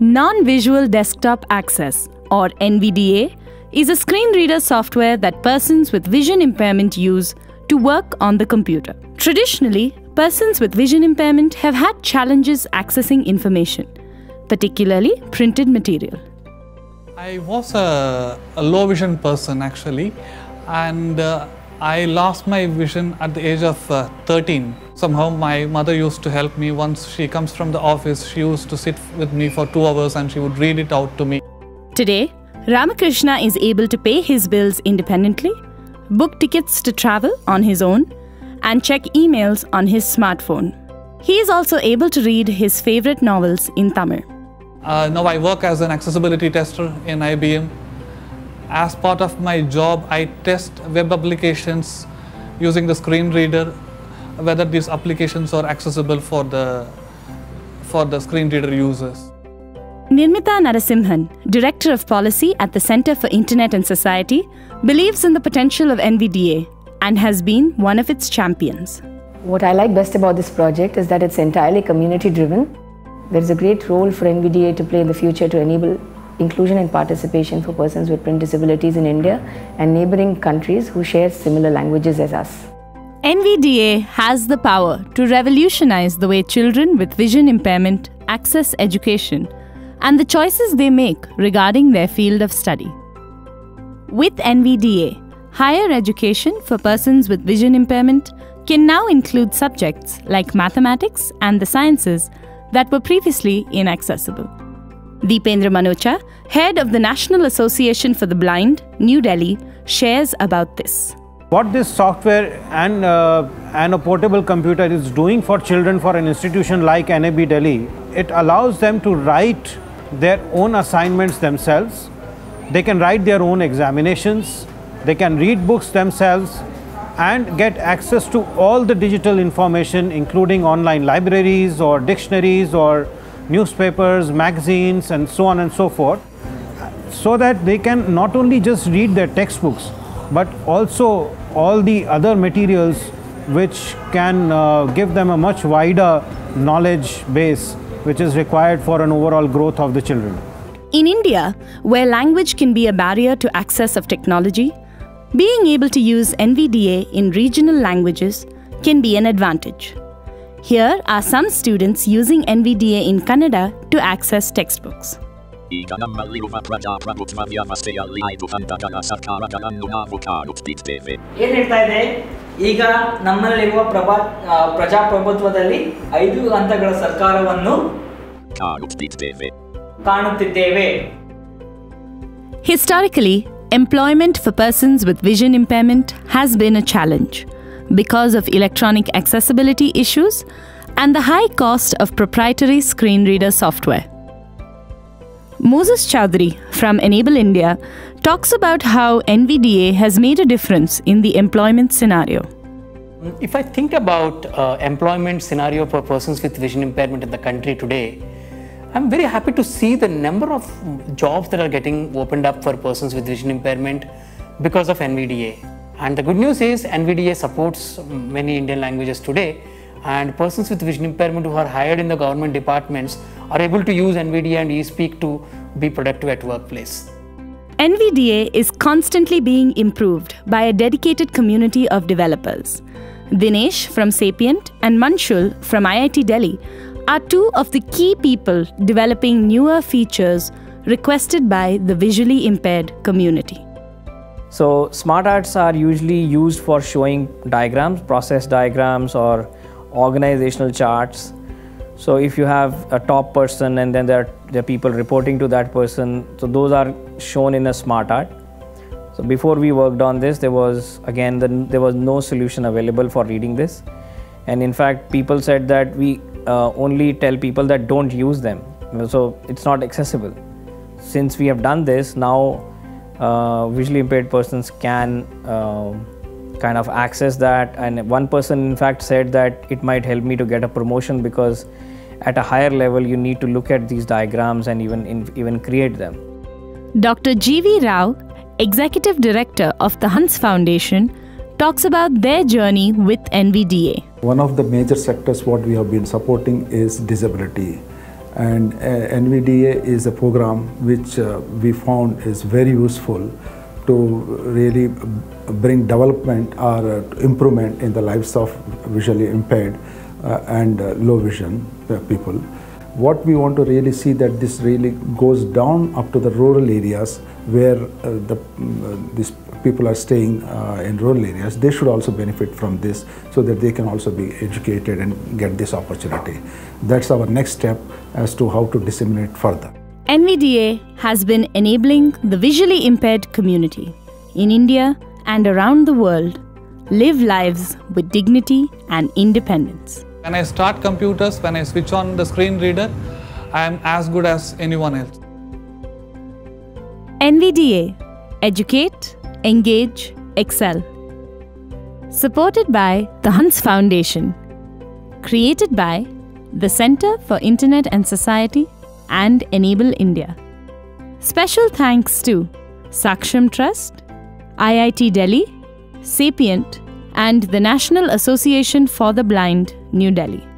Non Visual Desktop Access, or NVDA, is a screen reader software that persons with vision impairment use to work on the computer. Traditionally, persons with vision impairment have had challenges accessing information, particularly printed material. I was a, a low vision person actually, and uh, I lost my vision at the age of uh, 13. Somehow, my mother used to help me. Once she comes from the office, she used to sit with me for two hours and she would read it out to me. Today, Ramakrishna is able to pay his bills independently, book tickets to travel on his own, and check emails on his smartphone. He is also able to read his favorite novels in Tamil. Uh, now I work as an accessibility tester in IBM. As part of my job, I test web applications using the screen reader, whether these applications are accessible for the, for the screen reader users. Nirmita Narasimhan, Director of Policy at the Center for Internet and Society, believes in the potential of NVDA and has been one of its champions. What I like best about this project is that it's entirely community driven. There is a great role for NVDA to play in the future to enable inclusion and participation for persons with print disabilities in India and neighboring countries who share similar languages as us. NVDA has the power to revolutionize the way children with vision impairment access education and the choices they make regarding their field of study. With NVDA, higher education for persons with vision impairment can now include subjects like mathematics and the sciences that were previously inaccessible. Deependra Manocha, head of the National Association for the Blind, New Delhi, shares about this. What this software and, uh, and a portable computer is doing for children for an institution like NAB Delhi, it allows them to write their own assignments themselves. They can write their own examinations. They can read books themselves and get access to all the digital information, including online libraries or dictionaries or newspapers, magazines, and so on and so forth, so that they can not only just read their textbooks, but also all the other materials which can uh, give them a much wider knowledge base which is required for an overall growth of the children. In India, where language can be a barrier to access of technology, being able to use NVDA in regional languages can be an advantage. Here are some students using NVDA in Kannada to access textbooks. ಈಗ ನಮ್ಮಲ್ಲಿರುವ ಪ್ರಭಾ ಪ್ರಜಾಪ್ರಭುತ್ವದಲ್ಲಿ ಐದು ಹಂತಗಳ ಸರ್ಕಾರವನ್ನು ಕಾಣುತ್ತಿದ್ದೇವೆ ಕಾಣುತ್ತಿದ್ದೇವೆ Historically, employment for persons with vision impairment has been a challenge because of electronic accessibility issues and the high cost of proprietary screen reader software. Moses Chowdhury from Enable India talks about how NVDA has made a difference in the employment scenario. If I think about uh, employment scenario for persons with vision impairment in the country today, I'm very happy to see the number of jobs that are getting opened up for persons with vision impairment because of NVDA. And the good news is NVDA supports many Indian languages today and persons with vision impairment who are hired in the government departments are able to use NVDA and eSpeak to be productive at workplace. NVDA is constantly being improved by a dedicated community of developers. Dinesh from Sapient and Manshul from IIT Delhi are two of the key people developing newer features requested by the visually impaired community. So SmartArts are usually used for showing diagrams, process diagrams or organizational charts. So if you have a top person and then there are, there are people reporting to that person, so those are shown in a SmartArt. So before we worked on this, there was again the, there was no solution available for reading this, and in fact people said that we uh, only tell people that don't use them, so it's not accessible. Since we have done this now, uh, visually impaired persons can um kind of access that and one person in fact said that it might help me to get a promotion because at a higher level you need to look at these diagrams and even in, even create them Dr. G.V. Rao, Executive Director of the Hans Foundation, talks about their journey with NVDA. One of the major sectors what we have been supporting is disability. And uh, NVDA is a program which uh, we found is very useful to really bring development or uh, improvement in the lives of visually impaired and low vision people. What we want to really see that this really goes down up to the rural areas where uh, the, mm, these people are staying uh, in rural areas. They should also benefit from this so that they can also be educated and get this opportunity. That's our next step as to how to disseminate further. NVDA has been enabling the visually impaired community in India and around the world live lives with dignity and independence. When I start computers, when I switch on the screen reader, I am as good as anyone else. NVDA Educate, Engage, Excel. Supported by the Hans Foundation. Created by the Center for Internet and Society and Enable India. Special thanks to Saksham Trust, IIT Delhi, Sapient, and the National Association for the Blind, New Delhi.